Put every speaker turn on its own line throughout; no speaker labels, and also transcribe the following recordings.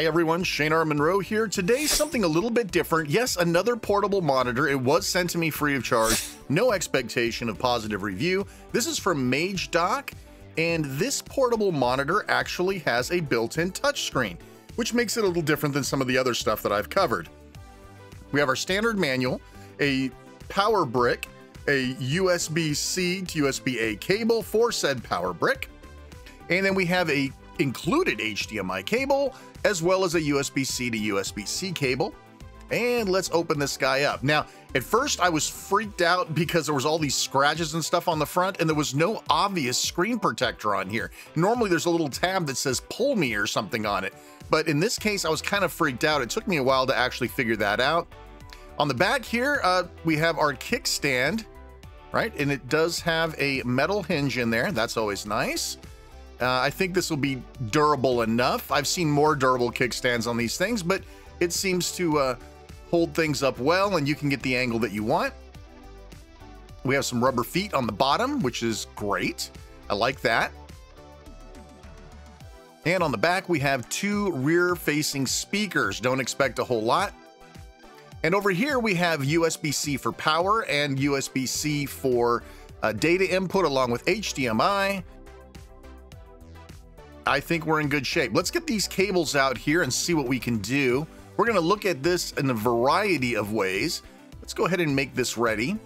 Hi everyone, Shane R. Monroe here. Today, something a little bit different. Yes, another portable monitor. It was sent to me free of charge. No expectation of positive review. This is from MageDok, and this portable monitor actually has a built-in touchscreen, which makes it a little different than some of the other stuff that I've covered. We have our standard manual, a power brick, a USB-C to USB-A cable for said power brick, and then we have a included HDMI cable, as well as a USB-C to USB-C cable. And let's open this guy up. Now, at first I was freaked out because there was all these scratches and stuff on the front and there was no obvious screen protector on here. Normally there's a little tab that says pull me or something on it. But in this case, I was kind of freaked out. It took me a while to actually figure that out. On the back here, uh, we have our kickstand, right? And it does have a metal hinge in there. That's always nice. Uh, I think this will be durable enough. I've seen more durable kickstands on these things, but it seems to uh, hold things up well and you can get the angle that you want. We have some rubber feet on the bottom, which is great. I like that. And on the back, we have two rear facing speakers. Don't expect a whole lot. And over here, we have USB-C for power and USB-C for uh, data input along with HDMI. I think we're in good shape. Let's get these cables out here and see what we can do. We're gonna look at this in a variety of ways. Let's go ahead and make this ready.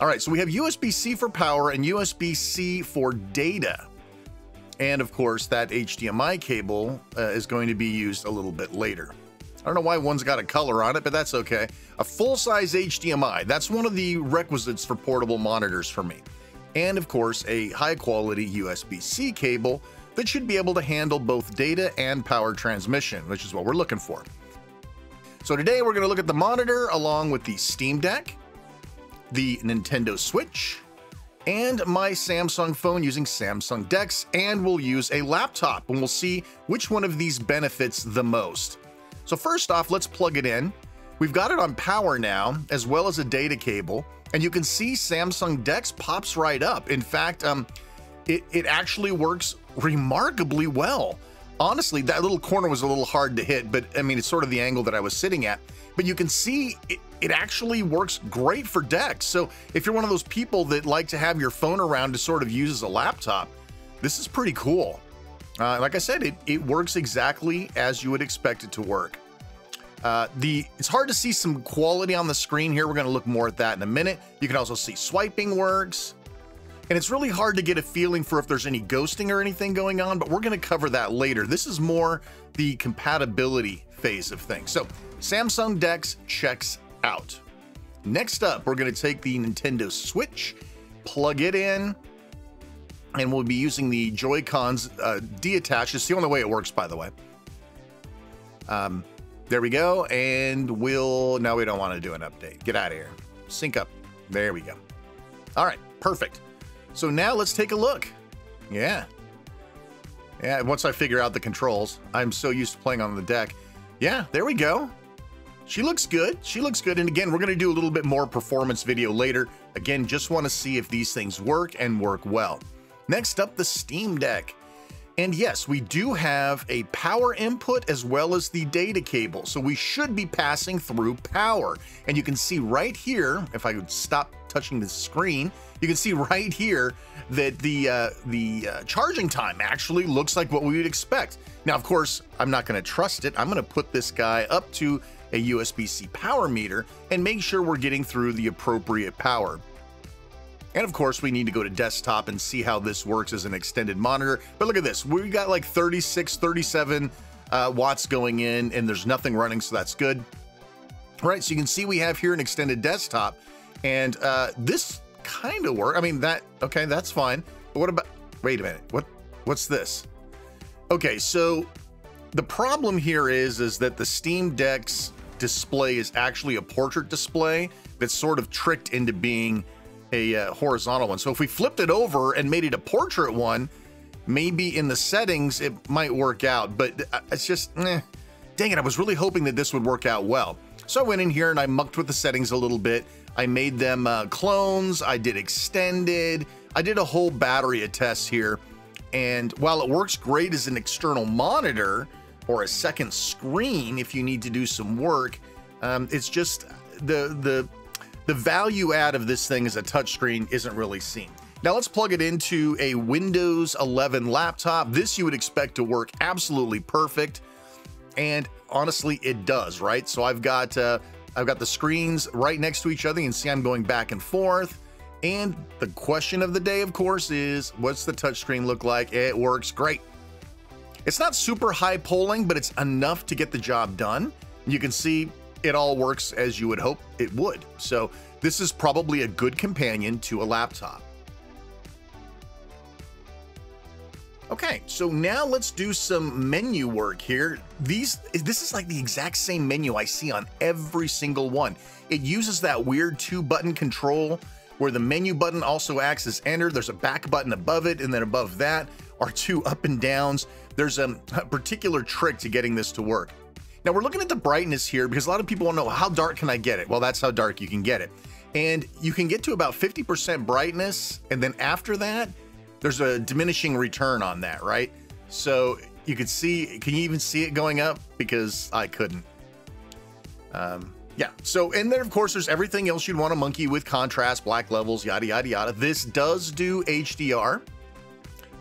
All right, so we have USB-C for power and USB-C for data. And of course, that HDMI cable uh, is going to be used a little bit later. I don't know why one's got a color on it, but that's okay. A full-size HDMI, that's one of the requisites for portable monitors for me. And of course, a high-quality USB-C cable that should be able to handle both data and power transmission, which is what we're looking for. So today we're going to look at the monitor along with the Steam Deck, the Nintendo Switch, and my Samsung phone using Samsung DeX, and we'll use a laptop and we'll see which one of these benefits the most. So first off, let's plug it in. We've got it on power now, as well as a data cable, and you can see Samsung DeX pops right up. In fact, um, it, it actually works remarkably well. Honestly, that little corner was a little hard to hit, but I mean, it's sort of the angle that I was sitting at. But you can see it, it actually works great for DeX. So if you're one of those people that like to have your phone around to sort of use as a laptop, this is pretty cool. Uh, like I said, it, it works exactly as you would expect it to work. Uh, the It's hard to see some quality on the screen here. We're going to look more at that in a minute. You can also see swiping works. And it's really hard to get a feeling for if there's any ghosting or anything going on, but we're to cover that later. This is more the compatibility phase of things. So Samsung DeX checks out. Next up, we're to take the Nintendo Switch, plug it in, and we'll be using the Joy-Cons uh, deattached. It's the only way it works, by the way. Um, there we go. And we'll, no, we don't want to do an update. Get out of here. Sync up. There we go. All right, perfect. So now let's take a look. Yeah. Yeah, once I figure out the controls, I'm so used to playing on the deck. Yeah, there we go. She looks good. She looks good. And again, we're going to do a little bit more performance video later. Again, just want to see if these things work and work well. Next up, the Steam Deck. And yes, we do have a power input as well as the data cable. So we should be passing through power. And you can see right here, if I could stop touching the screen, you can see right here that the uh, the uh, charging time actually looks like what we would expect. Now, of course, I'm not going to trust it. I'm going to put this guy up to a USB-C power meter and make sure we're getting through the appropriate power. And of course, we need to go to desktop and see how this works as an extended monitor. But look at this. We got like 36, 37 uh, watts going in and there's nothing running, so that's good. All right, so you can see we have here an extended desktop and uh, this kind of work. I mean, that, okay, that's fine. But what about, wait a minute, what, what's this? Okay, so the problem here is, is that the Steam Deck's display is actually a portrait display that's sort of tricked into being a uh, horizontal one. So if we flipped it over and made it a portrait one, maybe in the settings it might work out, but uh, it's just, eh, dang it, I was really hoping that this would work out well. So I went in here and I mucked with the settings a little bit. I made them uh, clones, I did extended, I did a whole battery of tests here. And while it works great as an external monitor, or a second screen if you need to do some work. Um, it's just the the the value add of this thing as a touchscreen isn't really seen. Now let's plug it into a Windows 11 laptop. This you would expect to work absolutely perfect. And honestly, it does, right? So I've got uh, I've got the screens right next to each other. You can see I'm going back and forth. And the question of the day, of course, is what's the touchscreen look like? It works great. It's not super high polling, but it's enough to get the job done. You can see it all works as you would hope it would. So this is probably a good companion to a laptop. Okay, so now let's do some menu work here. These, this is like the exact same menu I see on every single one. It uses that weird two button control where the menu button also acts as enter. There's a back button above it, and then above that are two up and downs. There's a, a particular trick to getting this to work. Now we're looking at the brightness here because a lot of people want to know how dark can I get it? Well, that's how dark you can get it. And you can get to about 50% brightness. And then after that, there's a diminishing return on that, right? So you could see, can you even see it going up? Because I couldn't. Um, yeah, so, and then of course, there's everything else you'd want to monkey with contrast, black levels, yada, yada, yada. This does do HDR.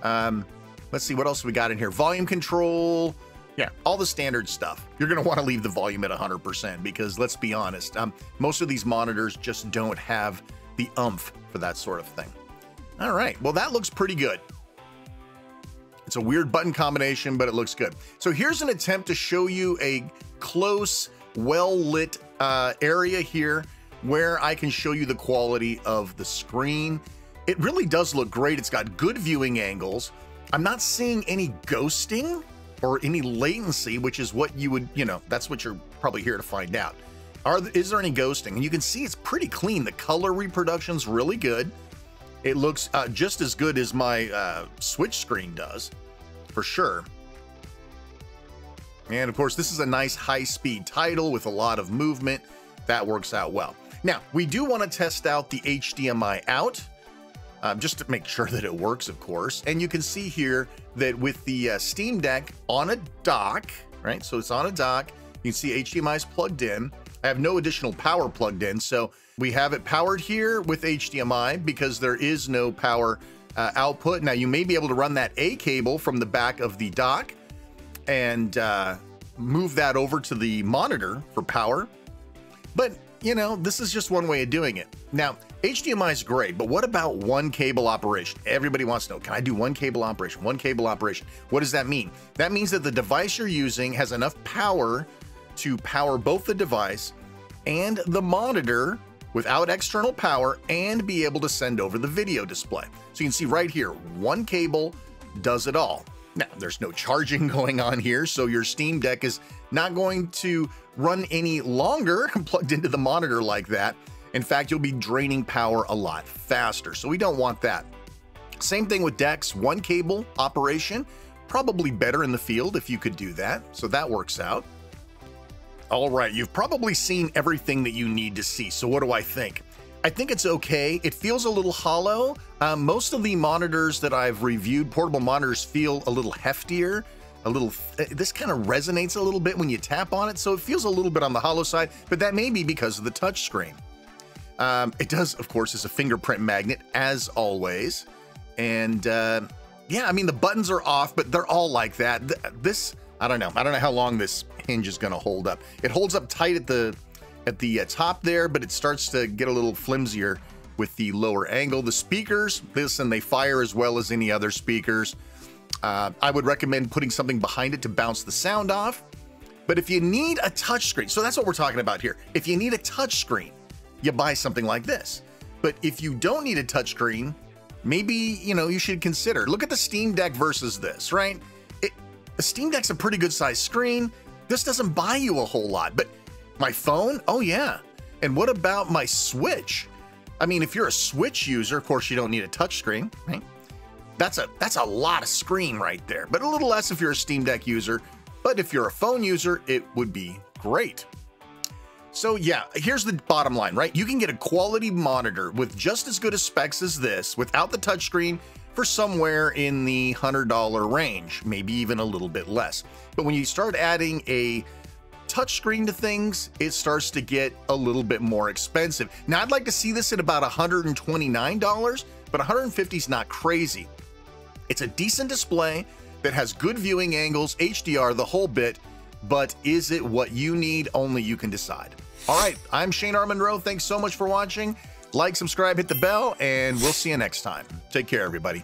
Um, let's see, what else we got in here? Volume control, yeah, all the standard stuff. You're going to want to leave the volume at 100% because let's be honest, um, most of these monitors just don't have the umph for that sort of thing. All right, well, that looks pretty good. It's a weird button combination, but it looks good. So here's an attempt to show you a close, well-lit uh, area here where I can show you the quality of the screen. It really does look great. It's got good viewing angles. I'm not seeing any ghosting or any latency, which is what you would, you know, that's what you're probably here to find out. Are, is there any ghosting? And you can see it's pretty clean. The color reproduction's really good. It looks uh, just as good as my uh, Switch screen does, for sure. And of course, this is a nice high-speed title with a lot of movement. That works out well. Now, we do want to test out the HDMI out, um, just to make sure that it works, of course. And you can see here that with the uh, Steam Deck on a dock, right? So it's on a dock. You can see HDMI is plugged in. I have no additional power plugged in, so we have it powered here with HDMI because there is no power uh, output. Now you may be able to run that A cable from the back of the dock and uh, move that over to the monitor for power. But you know, this is just one way of doing it. Now, HDMI is great, but what about one cable operation? Everybody wants to know, can I do one cable operation, one cable operation? What does that mean? That means that the device you're using has enough power to power both the device and the monitor without external power and be able to send over the video display. So you can see right here, one cable does it all. Now, there's no charging going on here, so your Steam Deck is not going to run any longer plugged into the monitor like that. In fact, you'll be draining power a lot faster, so we don't want that. Same thing with decks, one cable operation, probably better in the field if you could do that, so that works out. All right, you've probably seen everything that you need to see. So what do I think? I think it's okay. It feels a little hollow. Um, most of the monitors that I've reviewed, portable monitors, feel a little heftier. A little, this kind of resonates a little bit when you tap on it, so it feels a little bit on the hollow side, but that may be because of the touchscreen. Um, it does, of course, is a fingerprint magnet, as always. And uh, yeah, I mean, the buttons are off, but they're all like that. This, I don't know. I don't know how long this hinge is going to hold up. It holds up tight at the at the uh, top there, but it starts to get a little flimsier with the lower angle. The speakers, listen, they fire as well as any other speakers. Uh, I would recommend putting something behind it to bounce the sound off. But if you need a touchscreen, so that's what we're talking about here. If you need a touchscreen, you buy something like this. But if you don't need a touchscreen, maybe, you know, you should consider. Look at the Steam Deck versus this, right? It, the Steam Deck's a pretty good sized screen. This doesn't buy you a whole lot, but my phone? Oh yeah. And what about my Switch? I mean, if you're a Switch user, of course you don't need a touchscreen, right? That's a that's a lot of screen right there, but a little less if you're a Steam Deck user. But if you're a phone user, it would be great. So yeah, here's the bottom line, right? You can get a quality monitor with just as good specs as this without the touchscreen for somewhere in the $100 range, maybe even a little bit less. But when you start adding a touchscreen to things, it starts to get a little bit more expensive. Now, I'd like to see this at about $129, but $150 is not crazy. It's a decent display that has good viewing angles, HDR, the whole bit, but is it what you need? Only you can decide. All right, I'm Shane R. Monroe. Thanks so much for watching. Like, subscribe, hit the bell, and we'll see you next time. Take care, everybody.